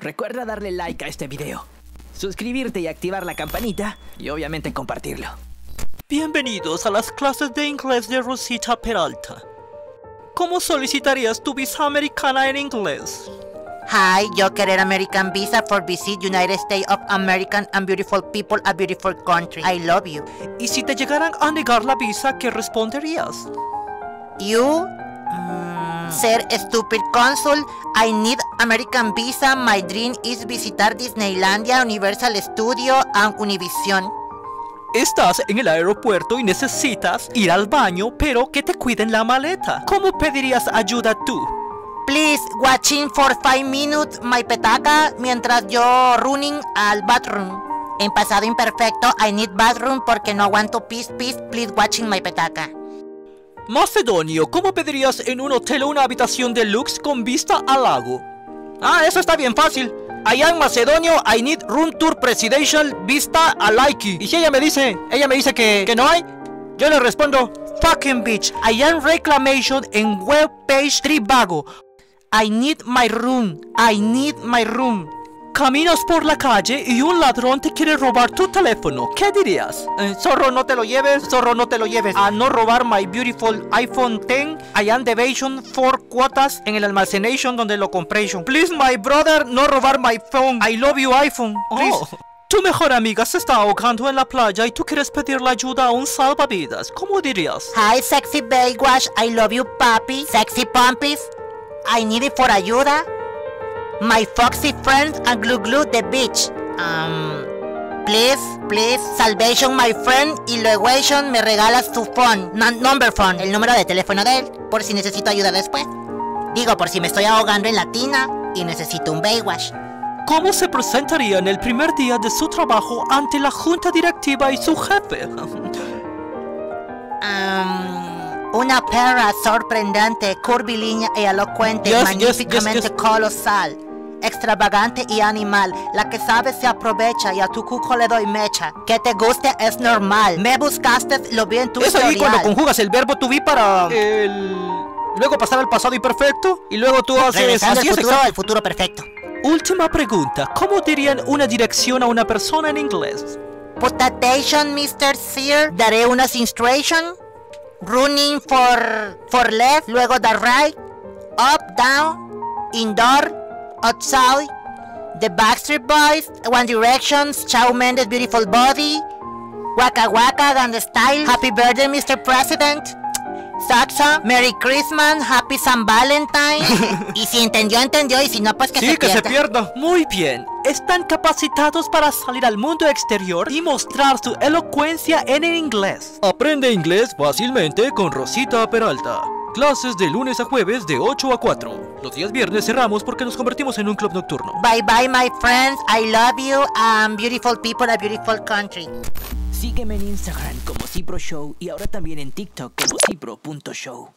Recuerda darle like a este video, suscribirte y activar la campanita y obviamente compartirlo. Bienvenidos a las clases de inglés de Rosita Peralta. ¿Cómo solicitarías tu visa americana en inglés? Hi, yo querer American visa for visit United States of American and beautiful people, a beautiful country. I love you. Y si te llegaran a negar la visa, ¿qué responderías? You, mm, ser stupid consul. I need American visa. My dream is visitar Disneylandia, Universal Studio and Univision. Estás en el aeropuerto y necesitas ir al baño, pero que te cuiden la maleta. ¿Cómo pedirías ayuda tú? Please, watching for five minutes my petaca mientras yo running al bathroom. En pasado imperfecto, I need bathroom porque no aguanto pis pis. Please watching my petaca. Macedonio, ¿cómo pedirías en un hotel una habitación deluxe con vista al lago? Ah, eso está bien fácil. Allá en Macedonio, I need room tour presidential vista a Laiki. Y si ella me dice, ella me dice que, que no hay, yo le respondo, fucking bitch, allá en reclamation en web page Tribago. I need my room, I need my room. Caminas por la calle y un ladrón te quiere robar tu teléfono. ¿Qué dirías? Eh, zorro, no te lo lleves. Zorro, no te lo lleves. A no robar my beautiful iPhone 10. I am deviation for cuotas en el almacenation donde lo compré. Please, my brother, no robar my phone. I love you, iPhone. Please. Tu mejor amiga se está ahogando en la playa y tú quieres pedirle ayuda a un salvavidas. ¿Cómo dirías? Hi, sexy baywatch. I love you, papi. Sexy pumpies. I need it for ayuda. My foxy friends and glue glue the beach. Um, please, please, salvation my friend y luego me regalas tu phone, number phone, el número de teléfono de él, por si necesito ayuda después. Digo, por si me estoy ahogando en la tina y necesito un Baywatch. ¿Cómo se presentaría en el primer día de su trabajo ante la junta directiva y su jefe? Um, una perra sorprendente, curvilínea y elocuente, yes, magníficamente yes, yes. colosal, extravagante y animal, la que sabe se aprovecha y a tu cuco le doy mecha. Que te guste es normal. Me buscaste, lo vi en tu Es ahí historial. cuando conjugas el verbo to be para el... Luego pasar al pasado imperfecto y luego tú haces... Regresando al futuro, el futuro perfecto. Última pregunta. ¿Cómo dirían una dirección a una persona en inglés? Putation, Mr. Sear. Daré unas instructions. Running for, for left, luego the right, up, down, indoor, outside. The Backstreet Boys, One Direction, Shawn Mendes, Beautiful Body, Waka Waka, Ganda Style, Happy Birthday, Mr. President. Saxa, Merry Christmas, Happy San Valentine. y si entendió, entendió, y si no, pues que se pierda. pierda. Muy bien. Están capacitados para salir al mundo exterior y mostrar su elocuencia en el inglés. Aprende inglés fácilmente con Rosita Peralta. Clases de lunes a jueves de 8 a 4. Los días viernes cerramos porque nos convertimos en un club nocturno. Bye bye, my friends. I love you. Um, beautiful people, a beautiful country. Sígueme en Instagram como Cipro Show y ahora también en TikTok como Cipro.show.